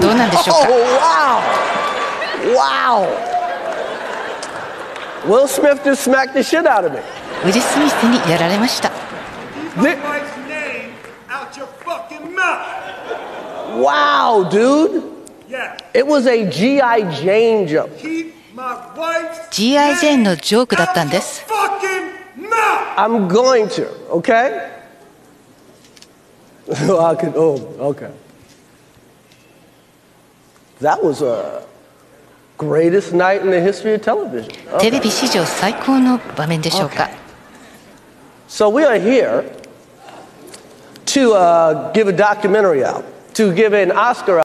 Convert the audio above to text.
どうなんでしょうか？ウィル・スミスにやられました・ミスにやられました。わお dude. It G.I. Jane のジョークだったんです。That was a greatest night in the history of television. テレビ史上最高の場面でしょうか So we are here to uh, give a documentary out, to give an Oscar